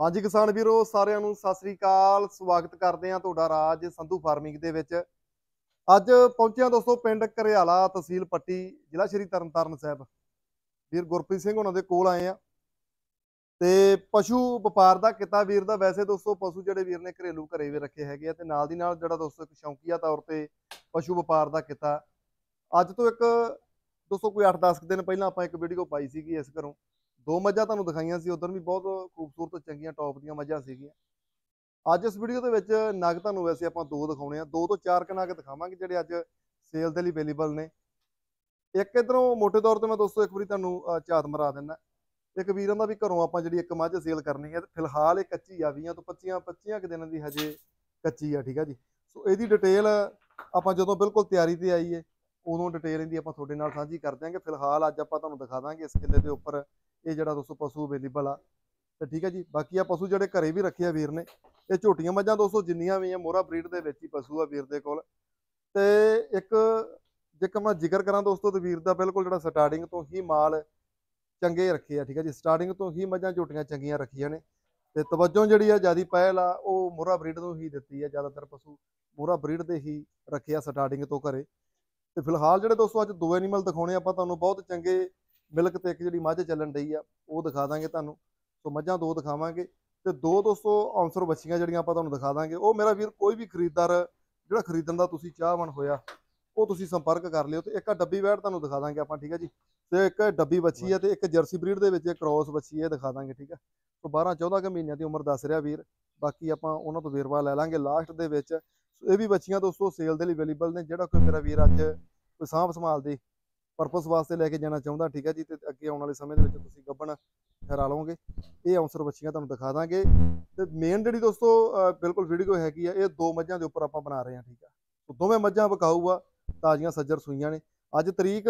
ਹਾਂਜੀ ਕਿਸਾਨ ਵੀਰੋ, ਸਾਰਿਆਂ ਨੂੰ ਸਤਿ ਸ੍ਰੀ ਅਕਾਲ। ਸਵਾਗਤ ਕਰਦੇ ਹਾਂ ਤੁਹਾਡਾ ਰਾਜ ਸੰਧੂ ਫਾਰਮਿੰਗ ਦੇ ਵਿੱਚ। ਅੱਜ ਪਹੁੰਚਿਆ ਦੋਸਤੋ ਪਿੰਡ ਘਰਿਆਲਾ ਤਹਿਸੀਲ ਪੱਟੀ, ਜ਼ਿਲ੍ਹਾ ਸ਼੍ਰੀ ਤਰਨਤਾਰਨ ਸਾਹਿਬ। ਵੀਰ ਗੁਰਪ੍ਰੀਤ ਸਿੰਘ ਉਹਨਾਂ ਦੇ ਕੋਲ ਆਏ ਆ ਤੇ ਪਸ਼ੂ ਵਪਾਰ ਦਾ ਕਿੱਤਾ ਵੀਰ ਦਾ, ਵੈਸੇ ਦੋਸਤੋ ਪਸ਼ੂ ਜਿਹੜੇ ਵੀਰ ਨੇ ਘਰੇਲੂ ਘਰੇ ਵੀ ਰੱਖੇ ਹੈਗੇ ਆ ਤੇ ਨਾਲ ਦੀ ਨਾਲ ਜਿਹੜਾ ਦੋਸਤੋ ਇੱਕ ਸ਼ੌਂਕੀਆ ਤੌਰ ਤੇ ਪਸ਼ੂ ਵਪਾਰ ਦਾ ਕਿੱਤਾ। ਅੱਜ ਤੋਂ ਇੱਕ ਦੋਸਤੋ ਕੋਈ 8-10 ਦਿਨ ਪਹਿਲਾਂ ਆਪਾਂ ਇੱਕ ਵੀਡੀਓ ਪਾਈ ਸੀਗੀ ਇਸ ਘਰੋਂ। ਦੋ ਮੱਝਾਂ ਤੁਹਾਨੂੰ ਦਿਖਾਈਆਂ ਸੀ, ਉਧਰ ਵੀ ਬਹੁਤ ਖੂਬਸੂਰਤ, ਚੰਗੀਆਂ ਟੌਪ ਦੀਆਂ ਮੱਝਾਂ ਸੀਗੀਆਂ। ਅੱਜ ਇਸ ਵੀਡੀਓ ਦੇ ਵਿੱਚ ਨਗ ਤੁਹਾਨੂੰ ਵੈਸੇ ਆਪਾਂ ਦੋ ਦਿਖਾਉਣੇ ਆ। ਦੋ ਤੋਂ ਚਾਰ ਕ ਨਗ ਦਿਖਾਵਾਂਗੇ, ਜਿਹੜੇ ਅੱਜ ਸੇਲ ਦੇ ਲਈ ਅਵੇਲੇਬਲ ਨੇ। ਇੱਕ ਇਧਰੋਂ ਮੋਟੇ ਤੌਰ ਤੇ ਮੈਂ ਦੋਸਤੋ ਇੱਕ ਵਾਰੀ ਤੁਹਾਨੂੰ ਝਾਤ ਮਰਾ ਦਿੰਦਾ। ਇੱਕ ਵੀਰਾਂ ਦਾ ਵੀ ਘਰੋਂ ਆਪਾਂ ਜਿਹੜੀ ਇੱਕ ਮੱਝ ਸੇਲ ਕਰਨੀ ਹੈ ਫਿਲਹਾਲ ਇਹ ਕੱਚੀ ਆ 20 ਤੋਂ 25 25 ਕੁ ਦਿਨਾਂ ਦੀ ਹਜੇ ਕੱਚੀ ਆ, ਠੀਕ ਆ ਜੀ? ਸੋ ਇਹਦੀ ਡਿਟੇਲ ਆਪਾਂ ਜਦੋਂ ਬਿਲਕੁਲ ਤਿਆਰੀ ਤੇ ਆਈਏ, ਉਦੋਂ ਡਿਟੇਲ ਇਹਦੀ ਆਪਾਂ ਤੁਹਾਡੇ ਨਾਲ ਸਾਂਝੀ ਕਰ ਦਿਆਂਗੇ। ਫਿਲਹਾਲ ਅੱਜ ਆਪਾਂ ਤੁਹਾਨੂੰ ਦਿਖਾ ਦਾਂਗੇ ਇਸ ਕਿੱਲੇ ਦੇ ਉੱਪਰ ਇਹ ਜਿਹੜਾ ਦੋਸਤੋ ਪਸ਼ੂ ਅਵੇਲੇਬਲ ਆ, ਤੇ ਠੀਕ ਹੈ ਜੀ, ਬਾਕੀ ਆ ਪਸ਼ੂ ਜਿਹੜੇ ਘਰੇ ਵੀ ਰੱਖੇ ਆ ਵੀਰ ਨੇ, ਇਹ ਝੋਟੀਆਂ ਮੱਝਾਂ ਦੋਸਤੋ ਜਿੰਨੀਆਂ ਵੀ ਆ, ਮੋਹਰਾ ਬਰੀਡ ਦੇ ਵਿੱਚ ਹੀ ਪਸ਼ੂ ਆ ਵੀਰ ਦੇ ਕੋਲ। ਤੇ ਇੱਕ ਜੇਕਰ ਮੈਂ ਜ਼ਿਕਰ ਕਰਾਂ ਦੋਸਤੋ ਤੇ ਵੀਰ ਦਾ ਬਿਲਕੁਲ ਜਿਹੜਾ ਸਟਾਰਟਿੰਗ ਤੋਂ ਹੀ ਮਾਲ ਚੰਗੇ ਰੱਖੇ ਆ, ਠੀਕ ਹੈ ਜੀ ਸਟਾਰਟਿੰਗ ਤੋਂ ਹੀ ਮੱਝਾਂ ਝੋਟੀਆਂ ਚੰਗੀਆਂ ਰੱਖੀਆਂ ਨੇ। ਤੇ ਤਵੱਜੋ ਜਿਹੜੀ ਆ ਜਿਆਦੀ ਪਹਿਲ ਆ, ਉਹ ਮੋਹਰਾ ਬਰੀਡ ਤੋਂ ਹੀ ਦਿੱਤੀ ਆ, ਜ਼ਿਆਦਾਤਰ ਪਸ਼ੂ ਮੋਹਰਾ ਬਰੀਡ ਦੇ ਹੀ ਰੱਖਿਆ ਸਟਾਰਟਿੰਗ ਤੋਂ ਘਰੇ। ਤੇ ਫਿਲਹਾਲ ਜਿਹੜੇ ਦੋਸਤੋ ਅੱਜ ਦੋ ਐਨੀਮਲ ਦਿਖਾਉਣੇ ਆਪਾਂ ਤੁਹਾਨੂੰ ਬਹੁਤ ਚੰਗੇ ਮਿਲਕ ਤੇ ਇੱਕ ਜਿਹੜੀ ਮੱਝ ਚੱਲਣ ਡਈ ਆ, ਉਹ ਦਿਖਾ ਦਾਂਗੇ ਤੁਹਾਨੂੰ। ਸੋ ਮੱਝਾਂ ਦੋ ਦਿਖਾਵਾਂਗੇ ਤੇ ਦੋ ਦੋਸਤੋ ਆਨਸਰ ਬੱਚੀਆਂ ਜਿਹੜੀਆਂ ਆਪਾਂ ਤੁਹਾਨੂੰ ਦਿਖਾ ਦਾਂਗੇ। ਉਹ ਮੇਰਾ ਵੀਰ ਕੋਈ ਵੀ ਖਰੀਦਦਾਰ, ਜਿਹੜਾ ਖਰੀਦਣ ਦਾ ਤੁਸੀਂ ਚਾਹਵਾਨ ਹੋਇਆ, ਉਹ ਤੁਸੀਂ ਸੰਪਰਕ ਕਰ ਲਿਓ ਤੇ ਇੱਕ ਡੱਬੀ ਵੈੜ ਤੁਹਾਨੂੰ ਦਿਖਾ ਦਾਂਗੇ ਆਪਾਂ, ਠੀਕ ਹੈ ਜੀ? ਤੇ ਇੱਕ ਡੱਬੀ ਬੱਚੀ ਹੈ ਤੇ ਇੱਕ ਜਰਸੀ ਬਰੀਡ ਦੇ ਵਿੱਚ ਕ੍ਰੋਸ ਬੱਚੀ ਹੈ ਦਿਖਾ ਦਾਂਗੇ, ਠੀਕ ਹੈ ਸੋ 12 14 ਕੁ ਮਹੀਨਿਆਂ ਦੀ ਉਮਰ ਦੱਸ ਰਿਹਾ ਵੀਰ। ਬਾਕੀ ਆਪਾਂ ਉਹਨਾਂ ਤੋਂ ਵੇਰਵਾ ਲੈ ਲਾਂਗੇ ਲਾਸਟ ਦੇ ਵਿੱਚ। ਇਹ ਵੀ ਬੱਚੀਆਂ ਦੋਸਤੋ ਸੇਲ ਦੇ ਲਈ ਅਵੇਲੇਬਲ ਨੇ, ਜਿਹੜਾ ਕੋਈ ਮੇਰਾ ਵੀਰ ਅੱਜ ਕੋਈ ਸਾਂਭ ਸੰਭਾਲ ਦੇ ਪਰਪਸ ਵਾਸਤੇ ਲੈ ਕੇ ਜਾਣਾ ਚਾਹੁੰਦਾ, ਠੀਕ ਹੈ ਜੀ? ਤੇ ਅੱਗੇ ਆਉਣ ਵਾਲੇ ਸਮੇਂ ਦੇ ਵਿੱਚ ਤੁਸੀਂ ਗੱਬਣ ਠਹਿਰਾ ਲਓਗੇ। ਇਹ ਅਵਸਰ ਬੱਚੀਆਂ ਤੁਹਾਨੂੰ ਦਿਖਾ ਦਾਂਗੇ। ਤੇ ਮੇਨ ਜਿਹੜੀ ਦੋਸਤੋ ਬਿਲਕੁਲ ਵੀਡੀਓ ਹੈਗੀ ਆ, ਇਹ ਦੋ ਮੱਝਾਂ ਦੇ ਉੱਪਰ ਆਪਾਂ ਬਣਾ ਰਹੇ ਹਾਂ, ਠੀਕ ਆ। ਸੋ ਦੋਵੇਂ ਮੱਝਾਂ ਵਿਕਾਊ ਆ ਤਾਜ਼ੀਆਂ ਸੱਜਰ ਸੂਈਆਂ ਨੇ। ਅੱਜ ਤਰੀਕ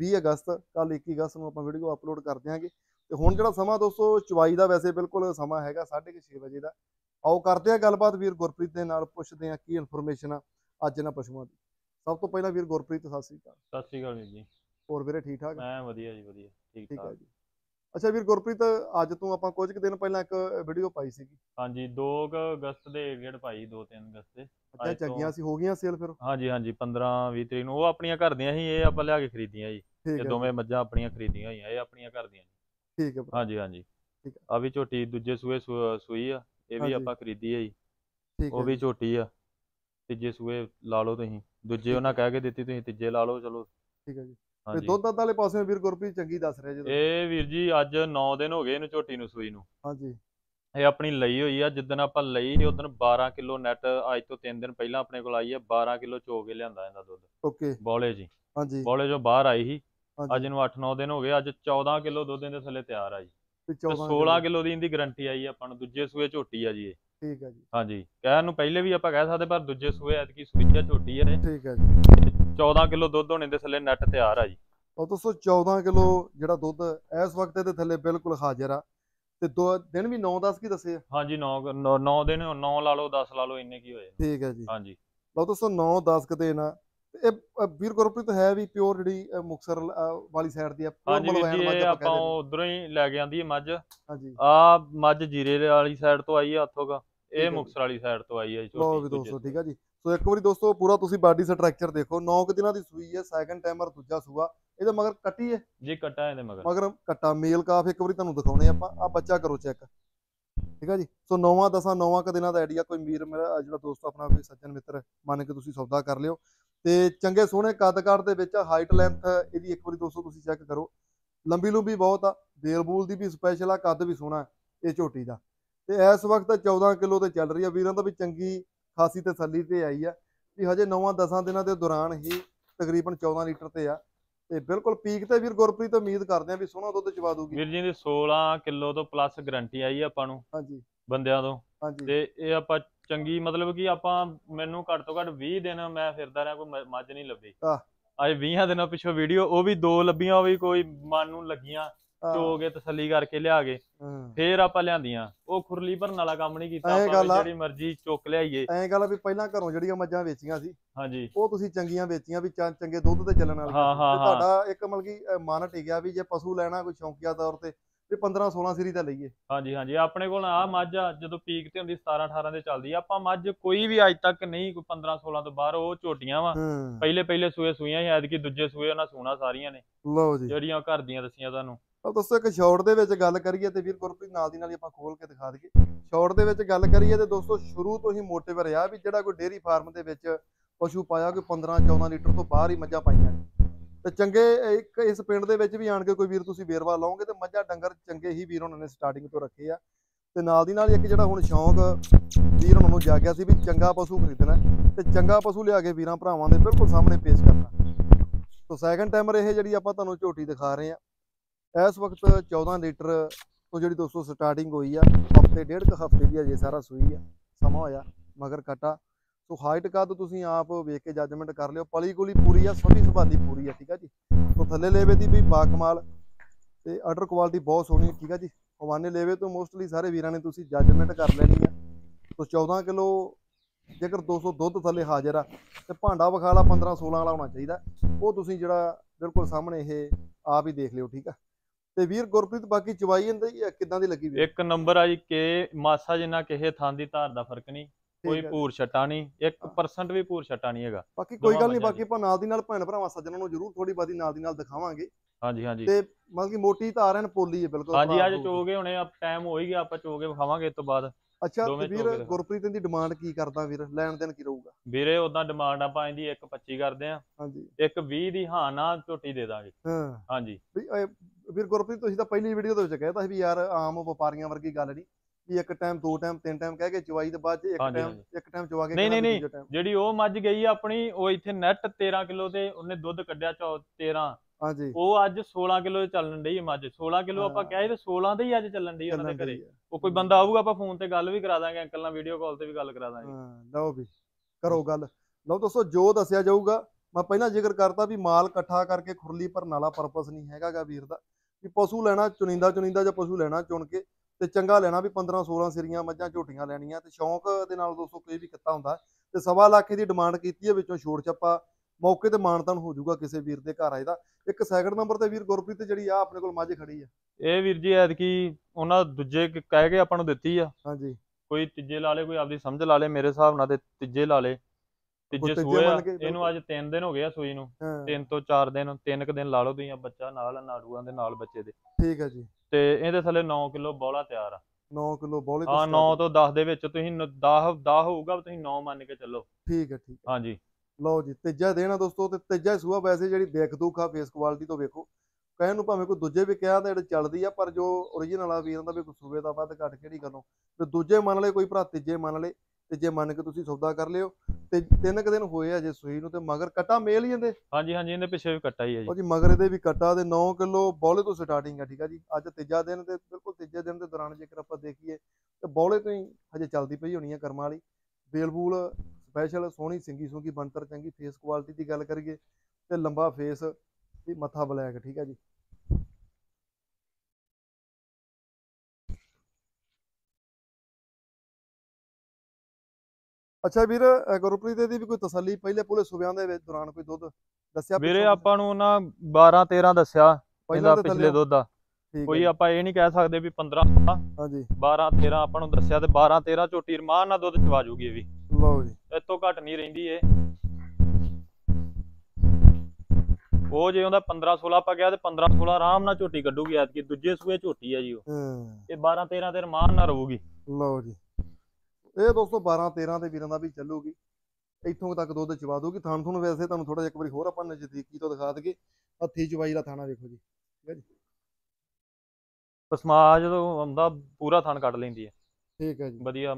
20 ਅਗਸਤ ਕੱਲ 21 ਅਗਸਤ ਨੂੰ ਆਪਾਂ ਵੀਡੀਓ ਅਪਲੋਡ ਕਰ ਦਿਆਂਗੇ। ਤੇ ਹੁਣ ਜਿਹੜਾ ਸਮਾਂ ਦੋਸਤੋ ਚਵਾਈ ਦਾ ਵੈਸੇ ਬਿਲਕੁਲ ਸਮਾਂ ਹੈਗਾ 6:30 ਵਜੇ ਦਾ। ਆਓ ਕਰਦੇ ਆ ਗੱਲਬਾਤ, ਵੀਰ ਗੁਰਪ੍ਰੀਤ ਦੇ ਨਾਲ ਪੁੱਛਦੇ ਆ ਕੀ ਇਨਫੋਰਮੇਸ਼ਨ ਆ ਅੱਜ ਇਹਨਾਂ ਪਸ਼ੂਆਂ ਦੀ। ਸਭ ਤੋਂ ਪਹਿਲਾਂ ਵੀਰ ਗੁਰਪ੍ਰੀਤ, ਸਤਿ ਸ੍ਰੀ ਅਕਾਲ। ਸਤਿ ਸ਼੍ਰੀ ਅਕਾਲ ਵੀਰ ਜੀ। ਹੋਰ ਵੀਰੇ ਠੀਕ ਠਾਕ? ਮੈਂ ਵਧੀਆ ਜੀ ਵਧੀਆ। ਠੀਕ ਠੀਕ ਜੀ। ਅੱਛਾ ਵੀਰ ਗੁਰਪ੍ਰੀਤ ਅੱਜ ਤੋਂ ਆਪਾਂ ਕੁਝ ਕੁ ਦਿਨ ਪਹਿਲਾਂ ਇੱਕ ਵੀਡੀਓ ਪਾਈ ਸੀਗੀ। ਹਾਂਜੀ 2 ਅਗਸਤ ਦੇ ਏਰੀਅਡ ਭਾਈ 2-3 ਅਗਸਤ ਦੇ। ਅੱਛਾ ਚੰਗੀਆਂ ਸੀ ਹੋ ਗਈਆਂ ਸੇਲ ਫਿਰ? ਹਾਂਜੀ ਹਾਂਜੀ 15 20 ਤਰੀਕ ਨੂੰ। ਉਹ ਆਪਣੀਆਂ ਘਰ ਦੀਆਂ ਸੀ ਇਹ ਆਪਾਂ ਲਿਆ ਕੇ ਖਰੀਦੀਆਂ ਜੀ। ਇਹ ਦੋਵੇਂ ਮੱਝਾਂ ਆਪਣੀਆਂ ਖਰੀਦੀਆਂ ਹੋਈਆਂ ਇਹ ਆਪਣੀਆਂ ਘਰ ਦੀਆਂ। ਠੀਕ ਹੈ ਹਾਂਜੀ ਹਾਂਜੀ। ਠੀਕ। ਆ ਵੀ ਝੋਟੀ ਦੂਜੇ ਸੂਏ ਸੂਈ ਆ ਇਹ ਵੀ। ਆਪਾਂ ਖਰੀਦੀ ਹੈ ਜੀ। ਠੀਕ ਉਹ ਵੀ ਝੋਟੀ ਆ। ਤੀਜੇ ਸੂਏ ਲਾ ਲਓ ਤੁਸੀਂ। ਦੂਜੇ ਉਹਨਾਂ ਕਹਿ ਕੇ ਦਿੱਤੀ ਤੁਸੀਂ ਤੀਜੇ ਲਾ ਲਓ ਚਲੋ। ਠੀਕ ਹੈ ਜੀ। ਤੇ ਦੁੱਧ ਦੱਧ ਵਾਲੇ ਪਾਸੇ ਵੀਰ ਗੁਰਪ੍ਰੀਤ ਚੰਗੀ ਦੱਸ ਰਿਹਾ ਜੀ ਇਹ ਵੀਰ ਜੀ ਅੱਜ 9 ਦਿਨ ਹੋ ਗਏ ਇਹਨੂੰ ਝੋਟੀ ਨੂੰ ਸੂਈ ਨੂੰ। ਹਾਂਜੀ। ਇਹ ਆਪਣੀ ਲਈ ਹੋਈ ਆ ਜਿੱਦਣ ਆਪਾਂ ਲਈ ਉਦੋਂ 12 ਕਿਲੋ ਨੈਟ ਅੱਜ ਤੋਂ 3 ਦਿਨ ਪਹਿਲਾਂ ਆਪਣੇ ਕੋਲ ਆਈ ਹੈ 12 ਕਿਲੋ ਚੋ ਕੇ ਲਿਆਂਦਾ ਇਹਦਾ ਦੁੱਧ। ਓਕੇ। ਬੋਲੇ ਜੀ। ਹਾਂਜੀ। ਬੋਲੇ ਜੋ ਬਾਹਰ ਆਈ ਸੀ। ਅੱਜ ਇਹਨੂੰ 8-9 ਦਿਨ ਹੋ ਗਏ ਅੱਜ 14 ਕਿਲੋ ਦੁੱਧ ਇਹਦੇ ਥੱਲੇ ਤਿਆਰ ਆ ਜੀ। ਤੇ ਤੇ 14 16 ਕਿਲੋ। ਦੀ ਇਹਦੀ ਗਾਰੰਟੀ ਆਈ ਆ ਆਪਾਂ ਨੂੰ ਦੂਜੇ ਸੂਏ ਝੋਟੀ ਆ ਜੀ ਇਹ। ਠੀਕ ਹੈ ਜੀ। ਹਾਂਜੀ। ਕਹਿਣ ਨੂੰ ਪਹਿਲੇ ਵੀ ਆਪਾਂ ਕਹਿ ਸਕਦੇ ਪਰ ਦੂਜੇ ਸੂਏ ਐਤਕੀ ਸੂਈ ਆ ਝੋਟੀ ਆ ਇਹ। ਠੀਕ ਹੈ ਜੀ। 14 ਕਿਲੋ ਦੁੱਧ ਹੋਣੇ ਦੇ ਥੱਲੇ ਨੈਟ ਤਿਆਰ ਆ ਜੀ। ਉਹ ਦੋਸਤੋ 14 ਕਿਲੋ ਜਿਹੜਾ ਦੁੱਧ ਇਸ ਵਕਤ ਇਹਦੇ ਥੱਲੇ ਬਿਲਕੁਲ ਹਾਜ਼ਰ ਆ। ਤੇ ਦੋ ਦਿਨ ਵੀ 9-10 ਕੀ ਦੱਸੇ ਆ? ਹਾਂਜੀ 9 9 ਦਿਨ 9 ਲਾ ਲਓ 10 ਲਾ ਲਓ ਇੰਨੇ ਕੀ ਹੋਏ ਠੀਕ ਹੈ ਜੀ। ਹਾਂਜੀ। ਲਓ ਦੋਸਤੋ 9-10 ਕ ਦਿਨ ਆ। ਤੇ ਇਹ ਵੀਰ ਗੁਰਪ੍ਰੀਤ ਹੈ ਵੀ ਪਿਓਰ ਜਿਹੜੀ ਅ, ਵਾਲੀ ਸਾਈਡ ਦੀ ਆ ਹਾਂਜੀ ਜੀ ਇਹ ਆਪਾਂ ਉਧਰੋਂ ਹੀ ਲੈ ਕੇ ਆਂਦੀ ਹੈ ਮੱਝ। ਨੇ। ਹਾਂਜੀ। ਆ ਮੱਝ ਜੀਰੇ ਵਾਲੀ ਸਾਈਡ ਤੋਂ ਆਈ ਆ ਹੈ ਜੀ। ਇਹ ਮੁਕਤਸਰ ਵਾਲੀ ਸਾਈਡ ਤੋਂ ਆਈ ਆ ਜੀ ਲਓ ਵੀ ਦੋਸਤੋ ਠੀਕ ਆ ਜੀ। ਸੋ ਇੱਕ ਵਾਰੀ ਦੋਸਤੋ ਪੂਰਾ ਤੁਸੀਂ ਬਾਡੀ ਸਟਰਕਚਰ ਦੇਖੋ। 9 ਕੁ ਦਿਨਾਂ ਦੀ ਸੂਈ ਹੈ ਸੈਕੰਡ ਟਾਈਮਰ ਦੂਜਾ ਸੂਆ। ਇਹਦੇ ਮਗਰ ਕੱਟੀ ਹੈ? ਜੀ ਕੱਟਾ ਇਹਦੇ ਮਗਰ। ਮਗਰ ਕੱਟਾ। ਮੇਲ ਕਾਫ ਇੱਕ ਵਾਰੀ ਤੁਹਾਨੂੰ ਦਿਖਾਉਣੇ ਆਪਾਂ। ਆ ਬੱਚਾ ਕਰੋ ਚੈੱਕ ਠੀਕ ਆ ਜੀ? ਸੋ ਨੌਵਾਂ ਦਸਾਂ ਨੌਵਾਂ ਕ ਦਿਨਾਂ ਦਾ ਆਈਡੀਆ ਕੋਈ ਮੀਰ ਮੇਰਾ ਜਿਹੜਾ ਦੋਸਤ ਆਪਣਾ ਕੋਈ ਸੱਜਣ ਮਿੱਤਰ ਮੰਨ ਕੇ ਤੁਸੀਂ ਸੌਦਾ ਕਰ ਲਿਓ। ਤੇ ਚੰਗੇ ਸੋਹਣੇ ਕੱਦ ਕਾਠ ਦੇ ਵਿੱਚ ਹਾਈਟ ਲੈਂਥ ਇਹਦੀ ਇੱਕ ਵਾਰੀ ਦੋਸਤੋ ਤੁਸੀਂ ਚੈੱਕ ਕਰੋ। ਲੰਬੀ ਲੰਬੀ ਬਹੁਤ ਆ। ਬੇਲ ਬੂਲ ਦੀ ਵੀ ਸਪੈਸ਼ਲ ਆ ਕੱਦ ਵੀ ਸੋਹਣਾ ਇਹ ਝੋਟੀ ਦਾ। ਤੇ ਇਸ ਵਕਤ 14 ਕਿਲੋ ਤੇ ਚੱਲ ਰਹੀ ਆ। ਵੀਰਾਂ ਦਾ ਵੀ ਚੰਗੀ ਖਾਸੀ ਤਸੱਲੀ ਤੇ ਆਈ ਆ ਵੀ ਹਜੇ 9-10 ਦਿਨਾਂ ਦੇ ਦੌਰਾਨ ਹੀ ਤਕਰੀਬਨ 14 ਲੀਟਰ ਤੇ ਆ। ਤੇ ਬਿਲਕੁਲ ਪੀਕ ਤੇ ਵੀਰ ਗੁਰਪ੍ਰੀਤ ਉਮੀਦ ਕਰਦੇ ਆ ਵੀ ਸੋਹਣਾ ਦੁੱਧ ਚਵਾ ਦੂਗੀ। ਵੀਰ ਜੀ ਦੀ 16 ਕਿਲੋ ਤੋਂ ਪਲੱਸ ਗਾਰੰਟੀ ਆਈ ਆ ਆਪਾਂ ਨੂੰ ਹਾਂਜੀ। ਬੰਦਿਆਂ ਤੋਂ। ਹਾਂਜੀ। ਤੇ ਇਹ ਆਪਾਂ ਚੰਗੀ ਮਤਲਬ ਕਿ ਆਪਾਂ ਮੈਨੂੰ ਘੱਟ ਤੋਂ ਘੱਟ 20 ਦਿਨ ਮੈਂ ਫਿਰਦਾ ਰਿਹਾ ਕੋਈ ਮੱਝ ਨਹੀਂ ਲੱਭੀ। ਆਹ। ਅੱਜ 20 ਦਿਨਾਂ ਪਿੱਛੋਂ ਵੀਡੀਓ ਉਹ ਵੀ ਦੋ ਲੱਭੀਆਂ ਉਹ ਵੀ ਕੋਈ ਮਨ ਨੂੰ ਲੱਗੀਆਂ। ਚੋ ਕੇ ਤਸੱਲੀ ਕਰਕੇ ਲਿਆ ਗਏ। ਹਾਂ। ਫੇਰ ਆਪਾਂ ਲਿਆਂਦੀਆਂ। ਉਹ ਖੁਰਲੀ ਭਰਨ ਵਾਲਾ ਕੰਮ ਨਹੀਂ ਕੀਤਾ ਆਪਾਂ। ਜਿਹੜੀ ਮਰਜ਼ੀ ਚੁੱਕ ਲਿਆਈਏ। ਐਂ ਗੱਲ ਆ ਵੀ ਪਹਿਲਾਂ ਘਰੋਂ ਜਿਹੜੀਆਂ ਮੱਝਾਂ ਵੇਚੀਆਂ ਸੀ ਹਾਂਜੀ। ਉਹ ਤੁਸੀਂ ਚੰਗੀਆਂ ਵੇਚੀਆਂ ਵੀ ਚੰਗੇ ਦੁੱਧ ਤੇ ਚੱਲਣ ਹਾਂ। ਹਾਂ, ਤੇ ਹਾਂ। ਤੁਹਾਡਾ ਇੱਕ ਮਤਲਬ ਕਿ ਮਨ ਟਿਕਿਆ ਵੀ ਜੇ ਪਸ਼ੂ ਲੈਣਾ ਕੋਈ ਸ਼ੌਂਕੀਆ ਤੌਰ ਤੇ ਵੀ 15 16 ਸੀਰੀ ਦਾ ਲਈਏ। ਹਾਂਜੀ ਹਾਂਜੀ। ਆਪਣੇ ਕੋਲ ਆ ਮੱਝ ਆ ਜਦੋਂ ਪੀਕ ਤੇ ਹੁੰਦੀ 17 18 ਦੇ ਚੱਲਦੀ ਆ ਆਪਾਂ ਮੱਝ ਕੋਈ ਵੀ ਅੱਜ ਤੱਕ ਨਹੀਂ ਕੋਈ 15 16 ਤੋਂ ਬਾਹਰ ਉਹ ਝੋਟੀਆਂ ਵਾ। ਹਾਂ। ਪਹਿਲੇ ਪਹਿਲੇ ਸੂਏ ਸੂਈਆਂ ਸੀ ਐਤਕੀ ਦੂਜੇ ਸੂਏ ਉਹਨਾਂ ਸੂਣਾ ਸਾਰੀਆਂ ਨੇ। ਲਓ ਜੀ। ਜਿਹੜੀਆਂ ਘਰ ਦੀਆਂ ਦੱਸੀਆਂ ਤੁਹਾਨੂੰ। ਤਾਂ ਦੋਸਤੋ ਇੱਕ ਸ਼ਾਰਟ ਦੇ ਵਿੱਚ ਗੱਲ ਕਰੀਏ ਤੇ ਵੀਰ ਗੁਰਪ੍ਰੀਤ ਨਾਲ ਦੀ ਨਾਲ ਹੀ ਆਪਾਂ ਖੋਲ ਕੇ ਦਿਖਾ ਦਈਏ। ਸ਼ਾਰਟ ਦੇ ਵਿੱਚ ਗੱਲ ਕਰੀਏ ਤੇ ਦੋਸਤੋ ਸ਼ੁਰੂ ਤੋਂ ਹੀ ਮੋਟਿਵ ਰਿਹਾ ਵੀ ਜਿਹੜਾ ਕੋਈ ਡੇਅਰੀ ਫਾਰਮ ਦੇ ਵਿੱਚ ਪਸ਼ੂ ਪਾਇਆ ਕੋਈ 15 14 ਲੀਟਰ ਤੋਂ ਬਾਹਰ ਹੀ ਮੱਝਾਂ ਪਾਈਆਂ ਨੇ। ਤੇ ਚੰਗੇ ਇੱਕ ਇਸ ਪਿੰਡ ਦੇ ਵਿੱਚ ਵੀ ਆਣ ਕੇ ਕੋਈ ਵੀਰ ਤੁਸੀਂ ਵੇਰਵਾ ਲਾਓਗੇ ਤੇ ਮੱਝਾਂ ਡੰਗਰ ਚੰਗੇ ਹੀ ਵੀਰ ਉਹਨਾਂ ਨੇ ਸਟਾਰਟਿੰਗ ਤੋਂ ਰੱਖੇ ਆ। ਤੇ ਨਾਲ ਦੀ ਨਾਲ ਇੱਕ ਜਿਹੜਾ ਹੁਣ ਸ਼ੌਂਕ ਵੀਰ ਉਹਨਾਂ ਨੂੰ ਜਾਗਿਆ ਸੀ ਵੀ ਚੰਗਾ ਪਸ਼ੂ ਖਰੀਦਣਾ ਹੈ ਤੇ ਚੰਗਾ ਪਸ਼ੂ ਲਿਆ ਕੇ ਵੀਰਾਂ ਭਰਾਵਾਂ ਦੇ ਬਿਲਕੁਲ ਸਾਹਮਣੇ ਪੇਸ਼ ਕਰਨਾ। ਸੋ ਸੈਕੰਡ ਟਾਈਮਰ ਇਹ ਜਿਹੜੀ ਆਪਾਂ ਤੁਹਾਨੂੰ ਝੋਟੀ ਦਿਖਾ ਰਹੇ ਆ ਇਸ ਵਕਤ 14 ਲੀਟਰ ਤੋਂ ਜਿਹੜੀ ਦੋਸਤੋ ਸਟਾਰਟਿੰਗ ਹੋਈ ਆ, ਹਫ਼ਤੇ, ਡੇਢ ਕੁ ਹਫ਼ਤੇ ਦੀ ਅਜੇ ਸਾਰਾ ਸੂਈ ਆ, ਸਮਾਂ ਹੋਇਆ, ਮਗਰ ਕਟਾ ਸੋ ਹਾਈਟ ਕੱਦ ਤੁਸੀਂ ਆਪ ਵੇਖ ਕੇ ਜੱਜਮੈਂਟ ਕਰ ਲਿਓ ਪਲੀ ਗੁਲੀ ਪੂਰੀ ਆ ਸਭੀ ਸੁਭਾਦੀ ਪੂਰੀ ਆ, ਠੀਕ ਆ ਜੀ? ਸੋ ਥੱਲੇ ਲੇਵੇ ਦੀ ਵੀ ਬਾ ਕਮਾਲ ਤੇ ਆਰਡਰ ਕੁਆਲਿਟੀ ਬਹੁਤ ਸੋਹਣੀ ਠੀਕ ਆ ਜੀ? ਹਵਾਨੇ ਲੇਵੇ ਤੋਂ ਮੋਸਟਲੀ ਸਾਰੇ ਵੀਰਾਂ ਨੇ ਤੁਸੀਂ ਜੱਜਮੈਂਟ ਕਰ ਲੈਣੀ ਆ। ਸੋ 14 ਕਿਲੋ ਜੇਕਰ 200 ਦੁੱਧ ਥੱਲੇ ਹਾਜ਼ਰ ਆ, ਤੇ ਭਾਂਡਾ ਵਿਖਾਲਾ 15 16 ਵਾਲਾ ਹੋਣਾ ਚਾਹੀਦਾ। ਉਹ ਤੁਸੀਂ ਜਿਹੜਾ ਬਿਲਕੁਲ ਸਾਹਮਣੇ ਇਹ ਆਪ ਹੀ ਦੇਖ ਲਿਓ, ਠੀਕ ਆ? ਤੇ ਵੀਰ ਗੁਰਪ੍ਰੀਤ ਬਾਕੀ ਚਵਾਈ ਇਹਦੀ ਕਿਦਾਂ ਦੀ ਲੱਗੀ ਵੀਰ? ਇੱਕ ਨੰਬਰ ਆ ਜੀ ਕਿ ਮਾਸਾ ਜਿੰਨਾ ਕਿਸੇ ਥਾਂ ਦੀ ਧਾਰ ਦਾ ਫ਼ਰਕ ਨਹੀਂ ਕੋਈ। ਭੂਰ ਛਟਾ ਨਹੀਂ 1% ਵੀ ਭੂਰ ਛਟਾ ਨਹੀਂ ਹੈਗਾ। ਬਾਕੀ ਕੋਈ ਗੱਲ ਨਹੀਂ ਬਾਕੀ ਆਪਾਂ ਨਾਲ ਦੀ ਨਾਲ ਭੈਣ ਭਰਾਵਾਂ ਸੱਜਣਾਂ ਨੂੰ ਜ਼ਰੂਰ ਥੋੜੀ ਬਾਦੀ ਨਾਲ ਦੀ ਨਾਲ ਦਿਖਾਵਾਂਗੇ। ਹਾਂਜੀ ਹਾਂਜੀ। ਤੇ ਮਤਲਬ ਕਿ ਮੋਟੀ ਧਾਰ ਐਨ ਪੋਲੀ ਹੈ ਬਿਲਕੁਲ ਹਾਂਜੀ ਅੱਜ। ਚੋਗੇ ਹੁਣੇ ਆ ਟਾਈਮ ਹੋ ਹੀ ਗਿਆ ਆਪਾਂ ਚੋਗੇ ਵਿਖਾਵਾਂਗੇ ਇਸ ਤੋਂ ਬਾਅਦ। ਅੱਛਾ ਵੀਰ। ਗੁਰਪ੍ਰੀਤ ਦੀ ਡਿਮਾਂਡ ਕੀ ਕਰਦਾ ਵੀਰ? ਲੈਣ ਦੇਣ ਕੀ ਰਹੂਗਾ? ਵੀਰੇ ਉਦਾਂ ਡਿਮਾਂਡ ਆਪਾਂ ਇਹਦੀ 1.25 ਕਰਦੇ ਆ। ਹਾਂਜੀ। ਇੱਕ 20 ਦੀ ਹਾਂ ਨਾ ਝੋਟੀ ਦੇ ਦਾਂਗੇ। ਹਾਂ। ਹਾਂਜੀ। ਵੀਰ ਗੁਰਪ੍ਰੀਤ ਤੁਸੀਂ ਤਾਂ ਪਹਿਲੀ ਵੀਡੀਓ ਦੇ ਵਿੱਚ ਕਹਿਤਾ ਸੀ ਵੀ ਯਾਰ ਆਮ ਵਪਾਰੀਆਂ ਵਰਗੀ ਗੱਲ ਨਹੀਂ ਵੀ ਇੱਕ ਟਾਈਮ ਦੋ ਟਾਈਮ ਤਿੰਨ ਟਾਈਮ ਕਹਿ ਕੇ ਚਵਾਈ ਦੇ ਬਾਅਦ 'ਚ ਇੱਕ ਟਾਈਮ। ਇੱਕ ਟਾਈਮ ਚਵਾ ਕੇ ਨਹੀਂ, ਨਹੀਂ, time। ਜਿਹੜੀ ਉਹ ਮੱਝ ਗਈ ਆਪਣੀ ਉਹ ਇੱਥੇ ਨੈਟ 13 ਕਿਲੋ ਤੇ ਉਹਨੇ ਦੁੱਧ ਕੱਢਿਆ ਚੌ 13 ਹਾਂਜੀ ਉਹ ਅੱਜ 16 ਕਿਲੋ ਚੱਲਣ ਡਈ ਮੱਝ 16 ਕਿਲੋ ਆਪਾਂ। ਕਿਹਾ ਤੇ 16 ਦੇ ਹੀ ਅੱਜ ਚੱਲਣ ਡਈ ਉਹਨਾਂ ਦੇ ਘਰੇ। ਉਹ ਕੋਈ ਬੰਦਾ ਆਊਗਾ ਆਪਾਂ ਫੋਨ ਤੇ ਗੱਲ ਵੀ ਕਰਾ ਦਾਂਗੇ ਅੰਕਲ ਨਾਲ ਵੀਡੀਓ ਕਾਲ ਤੇ ਵੀ ਗੱਲ ਕਰਾ ਦਾਂਗੇ ਹਾਂ ਲਓ ਵੀ ਕਰੋ ਗੱਲ ਲਓ ਦੋਸਤੋ ਜੋ ਦੱਸਿਆ ਜਾਊਗਾ ਮੈਂ ਪਹਿਲਾਂ ਜ਼ਿਕਰ ਕਰਤਾ ਵੀ ਮਾਲ ਇਕੱਠਾ ਕਰਕੇ ਖੁਰਲੀ ਭਰਨ ਵਾਲਾ ਪਰਪਸ ਨਹੀਂ ਹੈਗਾਗਾ ਵੀਰ ਦਾ ਵੀ ਪਸ਼ੂ ਲੈਣਾ ਚੁਣਿੰਦਾ ਚੁਣਿੰਦਾ ਜਾਂ ਪਸ਼ੂ ਲੈਣਾ ਚੁਣ ਕੇ ਤੇ ਚੰਗਾ ਲੈਣਾ ਵੀ 15 16 ਸਿਰੀਆਂ ਮੱਝਾਂ ਝੋਟੀਆਂ ਲੈਣੀਆਂ ਤੇ ਸ਼ੌਂਕ ਦੇ ਨਾਲ ਦੋਸਤੋ ਕੋਈ ਵੀ ਕਿੱਤਾ ਹੁੰਦਾ ਤੇ ਸਵਾ ਲੱਖ ਦੀ ਡਿਮਾਂਡ ਕੀਤੀ ਹੈ ਵਿੱਚੋਂ ਛੋੜ ਛੱਪਾ ਮੌਕੇ ਤੇ ਮਾਨਤਾਨ ਹੋ ਜਾਊਗਾ ਕਿਸੇ ਵੀਰ ਦੇ ਘਰ ਆਏ ਦਾ। ਇੱਕ ਸੈਕਿੰਡ ਨੰਬਰ ਤੇ ਵੀਰ ਗੁਰਪ੍ਰੀਤ ਜਿਹੜੀ ਆ ਆਪਣੇ ਕੋਲ ਮੱਝ ਖੜੀ ਆ। ਇਹ ਵੀਰ ਜੀ ਐਤਕੀ ਉਹਨਾਂ ਦੂਜੇ ਕ- ਕਹਿ ਕੇ ਆਪਾਂ ਨੂੰ ਦਿੱਤੀ ਆ। ਹਾਂਜੀ। ਕੋਈ ਤੀਜੇ ਲਾ ਲੇ ਕੋਈ ਆਪਦੀ ਸਮਝ ਲਾ ਲੇ ਮੇਰੇ ਹਿਸਾਬ ਨਾਲ ਤੇ ਤੀਜੇ ਲਾ ਲੇ। ਤੀਜੇ ਤੀਜੇ ਸੂਏ ਆ ਮੰਨ ਕੇ ਇਹਨੂੰ ਅੱਜ 3 ਦਿਨ ਹੋ ਗਏ ਆ ਸੂਈ ਨੂੰ ਹਾਂ। 3 ਤੋਂ 4 ਦਿਨ 3 ਕ ਦਿਨ ਲਾ ਲਓ ਤੁਸੀਂ ਆ ਬੱਚਾ ਨਾਲ ਨਾੜੂਆਂ ਦੇ ਨਾਲ ਬੱਚੇ ਦੇ। ਠੀਕ ਹੈ ਜੀ। ਤੇ ਇਹਦੇ ਥੱਲੇ 9 ਕਿਲੋ ਬੋਲਾ ਤਿਆਰ ਆ। 9 ਕਿਲੋ ਬੋਲੇ ਹਾਂ 9 ਤੋਂ 10 ਦੇ ਵਿੱਚ ਤੁਸੀਂ 10 10 ਹੋਊਗਾ ਤੁਸੀਂ 9 ਮੰਨ ਕੇ ਚੱਲੋ। ਠੀਕ ਹੈ ਠੀਕ ਹੈ ਹਾਂਜੀ। ਲਓ ਜੀ ਤੀਜਾ ਦੇਣਾ ਦੋਸਤੋ ਤੇ ਤੀਜਾ ਸੂਆ ਵੈਸੇ ਜਿਹੜੀ ਦੇਖ ਦੁੱਖ ਆ ਫੇਸ ਕੁਆਲਿਟੀ ਤੋਂ ਵੇਖੋ ਕਹਿਣ ਨੂੰ ਭਾਵੇਂ ਕੋਈ ਦੂਜੇ ਵੀ ਕਿਹਾ ਤਾਂ ਜਿਹੜੀ ਚੱਲਦੀ ਆ ਪਰ ਜੋ ਓਰੀਜਨਲ ਆ ਵੀਰਾਂ ਦਾ ਵੀ ਕੋਈ ਸੂਬੇ ਦਾ ਵੱਧ ਘੱਟ ਕਿਹੜੀ ਗੱਲੋਂ। ਤੇ ਦੂਜੇ ਮੰਨ ਲਏ ਕੋਈ ਭਰਾ ਤੀਜੇ ਮੰਨ ਲਏ ਤੀਜੇ ਮੰਨ ਕੇ ਤੁਸੀਂ ਸੌਦਾ ਕਰ ਲਿਓ ਤੇ ਤਿੰਨ ਕੁ ਦਿਨ ਹੋਏ ਆ ਜੇ ਸੂਈ ਨੂੰ ਤੇ ਮਗਰ ਕਟਾ ਮੇਲ ਹੀ ਜਾਂਦੇ ਹਾਂਜੀ ਹਾਂਜੀ ਇਹਦੇ ਪਿੱਛੇ ਵੀ ਕੱਟਾ ਹੀ ਹੈ ਜੀ। ਉਹ ਜੀ ਮਗਰ ਇਹਦੇ ਵੀ ਕਟਾ ਦੇ 9 ਕਿਲੋ ਬੌਲੇ ਤੋਂ ਸਟਾਰਟਿੰਗ ਆ ਠੀਕ ਆ ਜੀ। ਅੱਜ ਤੀਜਾ ਦਿਨ ਤੇ ਬਿਲਕੁਲ ਤੀਜੇ ਦਿਨ ਦੇ ਦੌਰਾਨ ਜੇਕਰ ਆਪਾਂ ਦੇਖੀਏ ਤੇ ਬੌਲੇ ਤੋਂ ਹੀ ਹਜੇ ਚੱਲਦੀ ਪਈ ਹੋਣੀ ਆ ਕਰਮਾਂ ਵਾਲੀ। ਬੇਲਬੂਲ ਸਪੈਸ਼ਲ ਸੋਹਣੀ ਸਿੰਗੀ ਸੁੰਗੀ ਬਣਤਰ ਚੰਗੀ ਫੇਸ ਕੁਆਲਿਟੀ ਦੀ ਗੱਲ ਕਰੀਏ ਤੇ ਲੰਬਾ ਫੇਸ ਤੇ ਮੱਥਾ ਬਲੈਕ ਠੀਕ ਆ ਜੀ। ਅੱਛਾ ਵੀਰ ਗੁਰਪ੍ਰੀਤ ਦੀ ਵੀ ਕੋਈ ਤਸੱਲੀ ਪਹਿਲੇ ਪੂਲੇ ਸੁਬਿਆਂ ਦੇ ਵਿੱਚ ਦੌਰਾਨ ਕੋਈ ਦੁੱਧ ਦੱਸਿਆ ਵੀਰੇ? ਆਪਾਂ ਨੂੰ ਨਾ 12 13 ਦੱਸਿਆ ਇਹਦਾ ਪਿਛਲੇ ਦੁੱਧ ਦਾ। ਕੋਈ ਆਪਾਂ ਇਹ ਨਹੀਂ ਕਹਿ ਸਕਦੇ ਵੀ 15 ਹਾਂਜੀ। 12 13 ਆਪਾਂ ਨੂੰ ਦੱਸਿਆ ਤੇ 12 13 ਝੋਟੀ ਰਮਾਨ ਨਾਲ ਦੁੱਧ ਚਵਾ ਜੂਗੀ ਇਹ ਵੀ। ਲਓ ਜੀ। ਇਸ ਤੋਂ ਘੱਟ ਨਹੀਂ ਰਹਿੰਦੀ ਇਹ। ਉਹ ਜੇ ਉਹਦਾ 15 16 ਆਪਾਂ ਗਿਆ ਤੇ 15 16 ਆਰਾਮ ਨਾਲ ਝੋਟੀ ਕੱਢੂਗੀ ਐਤਕੀ ਦੂਜੇ ਸੂਏ ਝੋਟੀ ਆ ਜੀ ਉਹ। ਹਾਂ। ਇਹ 12 13 ਤੇ ਰਮਾਨ ਨਾਲ ਰਹੂਗੀ। ਲਓ ਜੀ। ਇਹ ਦੋਸਤੋ 12 13 ਦੇ ਵੀਰਾਂ ਦਾ ਵੀ ਚੱਲੂਗੀ। ਇੱਥੋਂ ਤੱਕ ਦੁੱਧ ਚਵਾ ਦੂਗੀ ਥਾਣ ਤੁਹਾਨੂੰ ਵੈਸੇ ਤੁਹਾਨੂੰ ਥੋੜਾ ਜਿਹਾ ਇੱਕ ਵਾਰੀ ਹੋਰ ਆਪਾਂ ਨਜ਼ਦੀਕੀ ਤੋਂ ਦਿਖਾ ਦਈਏ। ਹੱਥੀ ਚਵਾਈ ਦਾ ਥਾਣਾ ਵੇਖੋ ਜੀ। ਪਸਮਾ ਜਦੋਂ ਆਉਂਦਾ ਪੂਰਾ ਥਣ ਕੱਢ ਲੈਂਦੀ ਹੈ। ਠੀਕ ਹੈ ਜੀ। ਵਧੀਆ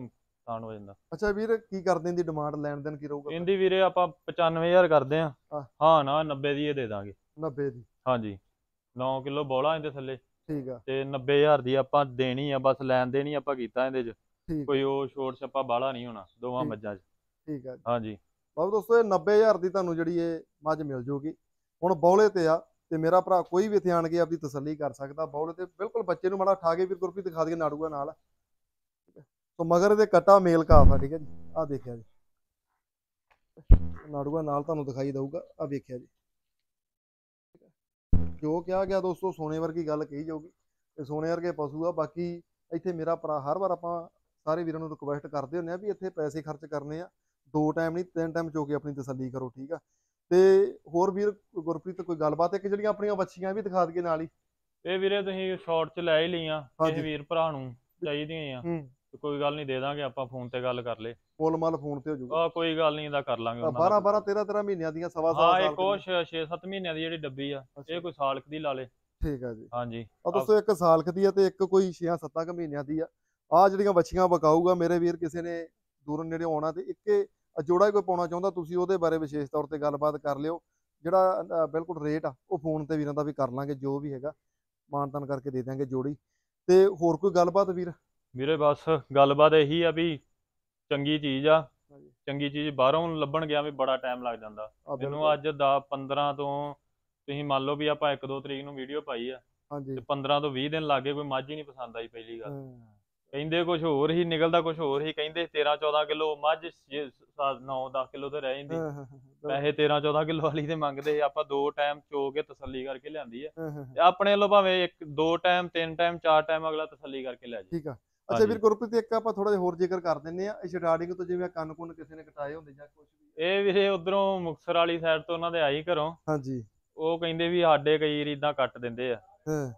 ਥਣ ਹੋ ਜਾਂਦਾ। ਅੱਛਾ ਵੀਰ ਕੀ ਕਰਦੇ ਦੀ ਡਿਮਾਂਡ ਲੈਣ ਦੇਣ ਕੀ ਰਹੂਗਾ? ਇਹਦੀ ਵੀਰੇ ਆਪਾਂ 95000 ਕਰਦੇ ਆ ਹਾਂ। ਹਾਂ ਨਾ 90 ਦੀ ਇਹ ਦੇ ਦਾਂਗੇ। 90 ਦੀ। ਹਾਂਜੀ। 9 ਕਿਲੋ ਬੋਲਾ ਇਹਦੇ ਥੱਲੇ। ਠੀਕ ਆ। ਤੇ 90000 ਦੀ ਆਪਾਂ ਦੇਣੀ ਆ ਬਸ ਲੈਣ ਦੇਣੀ ਆਪਾਂ ਕੀਤਾ ਇਹਦੇ 'ਚ। ਠੀਕ। ਕੋਈ ਉਹ ਛੋਟ ਛੱਪਾ ਬਾਹਲਾ ਨਹੀਂ ਹੋਣਾ ਦੋਵਾਂ ਠੀਕ। ਮੱਝਾਂ 'ਚ। ਠੀਕ ਆ ਜੀ। ਹਾਂਜੀ। ਬਾਬੂ ਦੋਸਤੋ ਇਹ 90000 ਦੀ ਤੁਹਾਨੂੰ ਜਿਹੜੀ ਇਹ ਮੱਝ ਮਿਲ ਜੂਗੀ। ਹੁਣ ਬੌਲੇ ਤੇ ਆ ਤੇ ਮੇਰਾ ਭਰਾ ਕੋਈ ਵੀ ਇੱਥੇ ਆਣ ਕੇ ਆਪਦੀ ਤਸੱਲੀ ਕਰ ਸਕਦਾ। ਬੌਲੇ ਤੇ ਬਿਲਕੁਲ ਬੱਚੇ ਨੂੰ ਮਾੜਾ ਠਾ ਕੇ ਵੀਰ ਗੁਰਪ੍ਰੀਤ ਦਿਖਾ ਦਈਏ ਨਾੜੂਆ ਨਾਲ। ਠੀਕ ਹੈ ਸੋ ਮਗਰ ਇਹਦੇ ਕਟਾ ਮੇਲ ਕਾਫ ਆ ਠੀਕ ਹੈ ਜੀ। ਆ ਦੇਖਿਆ ਜੀ। ਨਾੜੂਆ ਨਾਲ ਤੁਹਾਨੂੰ ਦਿਖਾਈ ਦਊਗਾ। ਆ ਵੇਖਿਆ ਜੀ। ਠੀਕ ਹੈ। ਜੋ ਕਿਹਾ ਗਿਆ ਦੋਸਤੋ ਸੋਨੇ ਵਰਗੀ ਗੱਲ ਕਹੀ ਜਾਊਗੀ। ਤੇ ਸੋਨੇ ਵਰਗੇ ਪਸ਼ੂ ਆ। ਬਾਕੀ ਇੱਥੇ ਮੇਰਾ ਭਰਾ ਹਰ ਵਾਰ ਆਪਾਂ ਸਾਰੇ ਵੀਰਾਂ ਨੂੰ ਰਿਕੁਐਸਟ ਕਰਦੇ ਹੁੰਦੇ ਆ ਵੀ ਇੱਥੇ ਪੈਸੇ ਖਰਚ ਕਰਨੇ ਆ। ਦੋ ਟਾਈਮ ਨਹੀਂ ਤਿੰਨ ਟਾਈਮ ਚੋ ਕੇ ਆਪਣੀ ਤਸੱਲੀ ਕਰੋ ਠੀਕ ਆ? ਤੇ ਹੋਰ ਵੀਰ ਗੁਰਪ੍ਰੀਤ ਕੋਈ ਗੱਲਬਾਤ ਇੱਕ ਜਿਹੜੀਆਂ ਆਪਣੀਆਂ ਬੱਚੀਆਂ ਵੀ ਦਿਖਾ ਦਈਏ ਨਾਲ ਹੀ? ਇਹ ਵੀਰੇ ਤੁਸੀਂ ਸ਼ਾਰਟ ਚ ਲੈ ਹੀ ਲਈਆਂ। ਕਿਸੇ ਵੀਰ ਭਰਾ ਨੂੰ ਚਾਹੀਦੀਆਂ ਆ। ਹੂੰ। ਕੋਈ ਗੱਲ ਨਹੀਂ ਦੇ ਦਾਂਗੇ ਆਪਾਂ ਫੋਨ ਤੇ ਗੱਲ ਕਰ ਲੇ। ਮੁੱਲ ਮੱਲ ਫੋਨ ਤੇ ਹੋ ਜਾਊਗਾ। ਆ ਕੋਈ ਗੱਲ ਨਹੀਂ ਇਹਦਾ ਕਰ ਲਾਂਗੇ ਉਹਨਾਂ 12 ਦਾ 12 13 13 ਮਹੀਨਿਆਂ ਦੀਆਂ ਸਵਾ ਸਵਾ ਹਾਂ ਸਾਲ ਇਹ ਦੀਆਂ। ਕੁਛ 6-7 ਮਹੀਨਿਆਂ ਦੀ ਜਿਹੜੀ ਡੱਬੀ ਆ ਇਹ ਕੋਈ ਸਾਲ ਕੁ ਦੀ ਲਾ ਲੇ। ਠੀਕ ਆ ਜੀ। ਹਾਂਜੀ। ਆ ਦੋਸਤੋ ਇੱਕ ਸਾਲ ਕੁ ਦੀ ਆ ਤੇ ਇੱਕ ਕੋਈ 6-7 ਕੁ ਮਹੀਨਿਆਂ ਦੀ ਆ। ਆ ਜਿਹੜੀਆਂ ਬੱਚੀਆਂ ਬਕਾਊਗਾ ਮੇਰੇ ਵੀਰ ਕਿਸੇ ਨੇ ਦੂਰੋਂ ਨੇੜੇ ਆਉਣਾ ਤੇ ਇੱਕੇ ਜੋੜਾ ਹੀ ਕੋਈ ਪਾਉਣਾ ਚਾਹੁੰਦਾ ਤੁਸੀਂ ਉਹਦੇ ਬਾਰੇ ਵਿਸ਼ੇਸ਼ ਤੌਰ ਤੇ ਗੱਲਬਾਤ ਕਰ ਲਿਓ। ਜਿਹੜਾ ਬਿਲਕੁਲ ਰੇਟ ਆ ਉਹ ਫੋਨ ਤੇ ਵੀਰਾਂ ਦਾ ਵੀ ਕਰ ਲਾਂਗੇ ਜੋ ਵੀ ਹੈਗਾ ਮਾਨਤਨ ਕਰਕੇ ਦੇ ਦਿਆਂਗੇ ਜੋੜੀ। ਤੇ ਹੋਰ ਕੋਈ ਗੱਲਬਾਤ ਵੀਰ? ਵੀਰੇ ਬਸ ਗੱਲਬਾਤ ਇਹੀ ਆ ਵੀ ਚੰਗੀ ਚੀਜ਼ ਆ। ਚੰਗੀ ਚੀਜ਼ ਬਾਹਰੋਂ ਲੱਭਣ ਗਿਆ ਵੀ ਬੜਾ ਟਾਈਮ ਲੱਗ ਜਾਂਦਾ। ਮੈਨੂੰ ਬਿਲਕੁਲ। ਅੱਜ ਦਾ 15 ਤੋਂ ਤੁਸੀਂ ਮੰਨ ਲਓ ਵੀ ਆਪਾਂ 1-2 ਤਰੀਕ ਨੂੰ ਵੀਡੀਓ ਪਾਈ ਆ ਹਾਂਜੀ। ਤੇ 15 ਤੋਂ 20 ਦਿਨ ਲੱਗੇ ਕੋਈ ਮੱਝ ਹੀ ਨਹੀਂ ਪਸੰਦ ਆਈ ਪਹਿਲੀ ਗੱਲ। ਕਹਿੰਦੇ ਕੁਝ ਹੋਰ ਹੀ ਨਿਕਲਦਾ ਕੁਝ ਹੋਰ ਹੀ ਕਹਿੰਦੇ 13-14 ਕਿਲੋ ਮੱਝ 9-10 ਕਿਲੋ ਤੇ ਰਹਿ ਜਾਂਦੀ। ਪੈਸੇ 13-14 ਕਿਲੋ ਵਾਲੀ ਤੇ ਮੰਗਦੇ। ਆਪਾਂ ਦੋ ਟਾਈਮ ਚੋ ਕੇ ਤਸੱਲੀ ਕਰਕੇ ਲਿਆਂਦੀ ਆ। ਆਪਣੇ ਵੱਲੋਂ ਭਾਵੇਂ ਇੱਕ ਦੋ ਟਾਈਮ ਤਿੰਨ ਟਾਈਮ ਚਾਰ ਟਾਈਮ ਅਗਲਾ ਤਸੱਲੀ ਕਰਕੇ ਲੈ ਜਾਏ। ਠੀਕ ਆ। ਅੱਛਾ। ਵੀਰ ਗੁਰਪ੍ਰੀਤ ਇੱਕ ਆਪਾਂ ਥੋੜਾ ਜਿਹਾ ਹੋਰ ਜ਼ਿਕਰ ਕਰ ਦਿੰਨੇ ਆ ਸਟਾਰਟਿੰਗ ਤੋਂ ਜਿਵੇਂ ਕੰਨ ਕੁੰਨ ਕਿਸੇ ਨੇ ਕਟਾਏ ਹੁੰਦੇ ਜਾਂ ਕੁਝ ਵੀ। ਇਹ ਵੀਰੇ ਉਧਰੋਂ ਮੁਕਸਰ ਵਾਲੀ ਸਾਈਡ ਤੋਂ ਉਹਨਾਂ ਦੇ ਆਈ ਘਰੋਂ। ਹਾਂਜੀ। ਉਹ ਕਹਿੰਦੇ ਵੀ ਸਾਡੇ ਕਈ ਵਾਰੀ ਇਦਾਂ ਕੱਟ ਦਿੰਦੇ ਆ। ਹਾਂ।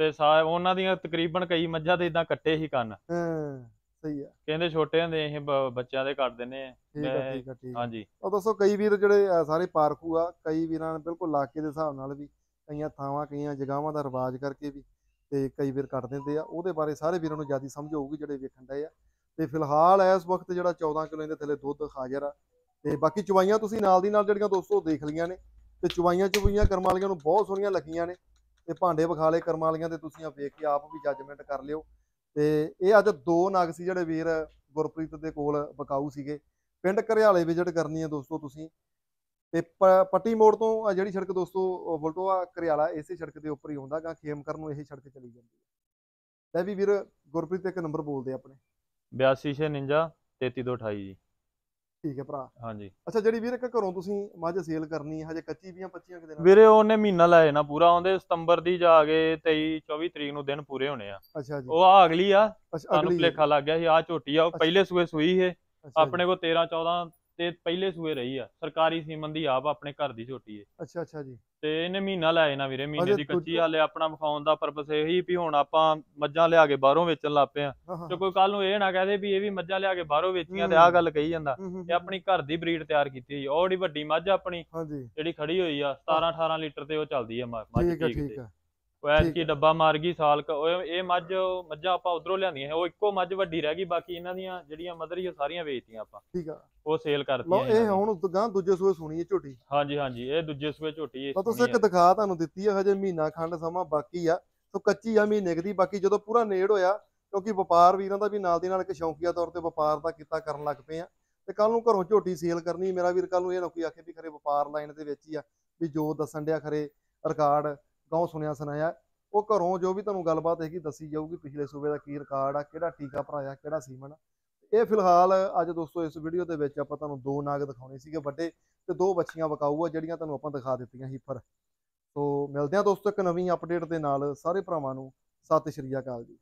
ਤੇ ਸਾ ਉਹਨਾਂ ਦੀਆਂ ਤਕਰੀਬਨ ਕਈ ਮੱਝਾਂ ਤੇ ਇਦਾਂ ਕੱਟੇ ਹੀ ਕੰਨ। ਹਾਂ ਸਹੀ ਆ। ਕਹਿੰਦੇ ਛੋਟੇ ਹੁੰਦੇ ਇਹ ਬ- ਬੱਚਿਆਂ ਦੇ ਕੱਟ ਦਿੰਦੇ ਆ ਠੀਕ ਆ ਮੈਂ- ਠੀਕ ਆ ਠੀਕ ਆ। ਹਾਂਜੀ। ਉਹ ਦੱਸੋ ਕਈ ਵੀਰ ਜਿਹੜੇ ਸਾਰੇ ਪਾਰਖੂ ਆ ਕਈ ਵੀਰਾਂ ਨੇ ਬਿਲਕੁਲ ਇਲਾਕੇ ਦੇ ਹਿਸਾਬ ਨਾਲ ਵੀ ਕਈਆਂ ਥਾਵਾਂ ਕਈਆਂ ਜਗ੍ਹਾਵਾਂ ਦਾ ਰਿਵਾਜ ਕਰਕੇ ਵੀ ਤੇ ਕਈ ਵੀਰ ਕੱਟ ਦਿੰਦੇ ਆ। ਉਹਦੇ ਬਾਰੇ ਸਾਰੇ ਵੀਰਾਂ ਨੂੰ ਜ਼ਿਆਦਾ ਸਮਝ ਹੋਊਗੀ ਜਿਹੜੇ ਵੇਖਣ ਡਏ ਆ। ਤੇ ਫਿਲਹਾਲ ਇਸ ਵਕਤ ਜਿਹੜਾ 14 ਕਿਲੋ ਦੇ ਥੱਲੇ ਦੁੱਧ ਹਾਜ਼ਰ ਆ। ਤੇ ਬਾਕੀ ਚਵਾਈਆਂ ਤੁਸੀਂ ਨਾਲ ਦੀ ਨਾਲ ਜਿਹੜੀਆਂ ਦੋਸਤੋ ਦੇਖ ਲਈਆਂ ਨੇ ਤੇ ਚਵਾਈਆਂ ਚਵਾਈਆਂ ਕਰਮ ਵਾਲੀਆਂ ਨੂੰ ਬਹੁਤ ਸੋਹਣੀਆਂ ਲੱਗੀਆਂ ਨੇ। ਤੇ ਭਾਂਡੇ ਵਿਖਾਲੇ ਕਰਮ ਵਾਲੀਆਂ ਤੇ ਤੁਸੀਂ ਆ ਵੇਖ ਕੇ ਆਪ ਵੀ ਜੱਜਮੈਂਟ ਕਰ ਲਿਓ। ਤੇ ਇਹ ਅੱਜ ਦੋ ਨਗ ਸੀ ਜਿਹੜੇ ਵੀਰ ਗੁਰਪ੍ਰੀਤ ਦੇ ਕੋਲ ਬਕਾਊ ਸੀਗੇ। ਪਿੰਡ ਘਰਿਆਲੇ ਵਿਜ਼ਿਟ ਕਰਨੀ ਹੈ ਦੋਸਤੋ ਤੁਸੀਂ। ਤੇ ਪੱਟੀ ਮੋੜ ਤੋਂ ਜਿਹੜੀ ਸੜਕ ਦੋਸਤੋ, ਉਹ ਬਲਟੋਆ ਘਰਿਆਲਾ, ਇਸੇ ਸੜਕ ਦੇ ਉੱਪਰ ਹੀ ਆਉਂਦਾ ਗਾ। ਖੇਮਕਰ ਨੂੰ ਇਹ ਸੜਕ ਚਲੀ ਜਾਂਦੀ ਹੈ। ਲੈ ਵੀ ਵੀਰ, ਗੁਰਪ੍ਰੀਤ ਇੱਕ ਨੰਬਰ ਬੋਲਦੇ ਆਪਣੇ। 8249 33228 ਜੀ। ਠੀਕ ਹੈ ਭਰਾ। ਹਾਂਜੀ। ਅੱਛਾ ਜਿਹੜੀ ਵੀਰ ਇੱਕ ਘਰੋਂ ਤੁਸੀਂ ਮੱਝ ਸੇਲ ਕਰਨੀ ਹੈ ਹਜੇ ਕੱਚੀ ਵੀਆਂ 25 ਕਿਤੇ ਨਾਲ? ਵੀਰੇ ਉਹਨੇ ਮਹੀਨਾ ਲੈ ਜਾਣਾ ਪੂਰਾ ਆਉਂਦੇ ਸਤੰਬਰ ਦੀ ਜਾ ਕੇ 23 24 ਤਰੀਕ ਨੂੰ ਦਿਨ ਪੂਰੇ ਹੋਣੇ ਆ। ਅੱਛਾ ਜੀ। ਉਹ ਆ ਅਗਲੀ ਆ ਸਾਨੂੰ ਅਗਲੀ। ਭੁਲੇਖਾ ਲੱਗ ਗਿਆ ਸੀ ਆ ਝੋਟੀ ਆ ਉਹ। ਪਹਿਲੇ ਸੂਏ ਸੂਈ ਹੈ ਆਪਣੇ ਕੋਲ 13 14 ਤੇ ਪਹਿਲੇ ਸੂਏ ਰਹੀ ਆ। ਸਰਕਾਰੀ ਸੀਮਨ ਦੀ ਆਪ ਆਪਣੇ ਘਰ ਦੀ ਝੋਟੀ ਹੈ ਅੱਛਾ ਅੱਛਾ ਜੀ। ਤੇ ਇਹਨੇ ਮਹੀਨਾ ਲੈ ਜਾਣਾ ਵੀਰੇ ਮਹੀਨੇ ਦੀ ਕੱਚੀ ਹਾਲੇ ਆਪਣਾ ਵਿਖਾਉਣ ਦਾ ਪਰਪਸ ਇਹੀ ਵੀ ਹੁਣ ਆਪਾਂ ਮੱਝਾਂ ਲਿਆ ਕੇ ਬਾਹਰੋਂ ਵੇਚਣ ਲੱਗ ਪਏ ਆ। ਤੇ ਕੋਈ ਕੱਲ ਨੂੰ ਇਹ ਨਾ ਕਹਦੇ ਵੀ ਇਹ ਵੀ ਮੱਝਾਂ ਲਿਆ ਕੇ ਬਾਹਰੋਂ ਵੇਚੀਆਂ ਤੇ ਆਹ। ਗੱਲ ਕਹੀ ਜਾਂਦਾ ਇਹ ਆਪਣੀ ਘਰ ਦੀ ਬਰੀਡ ਤਿਆਰ ਕੀਤੀ ਹੋਈ ਜਿਹੜੀ ਵੱਡੀ ਮੱਝ ਆਪਣੀ ਜਿਹੜੀ ਖੜੀ ਹੋਈ ਆ 17 18 ਲੀਟਰ ਤੇ ਉਹ ਚੱਲਦੀ ਆ ਮੱਝ ਠੀਕ ਹੈ ਉਹ ਐਤਕੀ ਡੱਬਾ ਮਾਰ ਗਈ ਸਾਲ ਕ- ਉਹ ਇਹ ਮੱਝ ਮੱਝਾਂ ਆਪਾਂ ਉਧਰੋਂ ਲਿਆਂਦੀਆਂ ਸੀ, ਉਹ ਇੱਕੋ ਮੱਝ ਵੱਡੀ ਰਹਿ ਗਈ ਬਾਕੀ ਇਹਨਾਂ ਦੀਆਂ ਜਿਹੜੀਆਂ ਮਦਰ ਹੀ ਉਹ ਸਾਰੀਆਂ ਵੇਚਤੀਆਂ ਆਪਾਂ। ਠੀਕ ਆ। ਉਹ ਸੇਲ ਲਓ ਕਰਤੀਆਂ ਇਹ ਇਹਨਾਂ। ਹੁਣ ਗਾਂ ਦੂਜੇ ਸੂਏ ਸੁਣੀ ਹੈ ਝੋਟੀ। ਹਾਂਜੀ ਹਾਂਜੀ ਇਹ ਦੂਜੇ ਸੂਏ ਝੋਟੀ ਇਹ ਤਾਂ ਤੁਸੀਂ ਇੱਕ ਦਿਖਾ ਤੁਹਾਨੂੰ ਦਿੱਤੀ ਹੈ ਹਜੇ ਮਹੀਨਾ ਖੰਡ ਸਮਾਂ ਬਾਕੀ ਆ। ਸੋ ਕੱਚੀ ਆ ਮਹੀਨੇ ਕੁ ਦੀ। ਬਾਕੀ ਜਦੋਂ ਪੂਰਾ ਨੇੜ ਹੋਇਆ ਕਿਉਂਕਿ ਵਪਾਰ ਵੀਰਾਂ ਦਾ ਵੀ ਨਾਲ ਦੀ ਨਾਲ ਇੱਕ ਸ਼ੌਂਕੀਆ ਤੌਰ ਤੇ ਵਪਾਰ ਦਾ ਕੀਤਾ ਕਰਨ ਲੱਗ ਪਏ ਆ। ਤੇ ਕੱਲ ਨੂੰ ਘਰੋਂ ਝੋਟੀ ਸੇਲ ਕਰਨੀ। ਮੇਰਾ ਵੀਰ ਕੱਲ ਨੂੰ ਇਹ ਨਾ ਕੋਈ ਆਖੇ ਵੀ ਖਰੇ ਵਪਾਰ ਲਾਈਨ ਦੇ ਵਿੱਚ ਹੀ ਆ ਵੀ ਜੋ ਦੱਸਣ ਡਿਆ ਖਰੇ ਰਿਕਾਰਡ ਗਾਉਂ ਸੁਣਿਆ ਸੁਣਾਇਆ। ਉਹ ਘਰੋਂ ਜੋ ਵੀ ਤੁਹਾਨੂੰ ਗੱਲਬਾਤ ਹੈਗੀ ਦੱਸੀ ਜਾਊਗੀ, ਪਿਛਲੇ ਸੂਬੇ ਦਾ ਕੀ ਰਿਕਾਰਡ ਆ, ਕਿਹੜਾ ਟੀਕਾ ਭਰਾਇਆ, ਕਿਹੜਾ ਸੀਮਨ ਆ। ਇਹ ਫਿਲਹਾਲ ਅੱਜ ਦੋਸਤੋ ਇਸ ਵੀਡੀਓ ਦੇ ਵਿੱਚ ਆਪਾਂ ਤੁਹਾਨੂੰ ਦੋ ਨਾਗ ਦਿਖਾਉਣੇ ਸੀਗੇ, ਵੱਡੇ ਤੇ ਦੋ ਬੱਚੀਆਂ ਵਿਕਾਊ ਆ, ਜਿਹੜੀਆਂ ਤੁਹਾਨੂੰ ਆਪਾਂ ਦਿਖਾ ਦਿੱਤੀਆਂ ਸੀ ਪਰ। ਸੋ ਮਿਲਦੇ ਹਾਂ ਦੋਸਤੋ ਇੱਕ ਨਵੀਂ ਅਪਡੇਟ ਦੇ ਨਾਲ, ਸਾਰੇ ਭਰਾਵਾਂ ਨੂੰ, ਸਤਿ ਸ਼੍ਰੀ ਅਕਾਲ ਜੀ।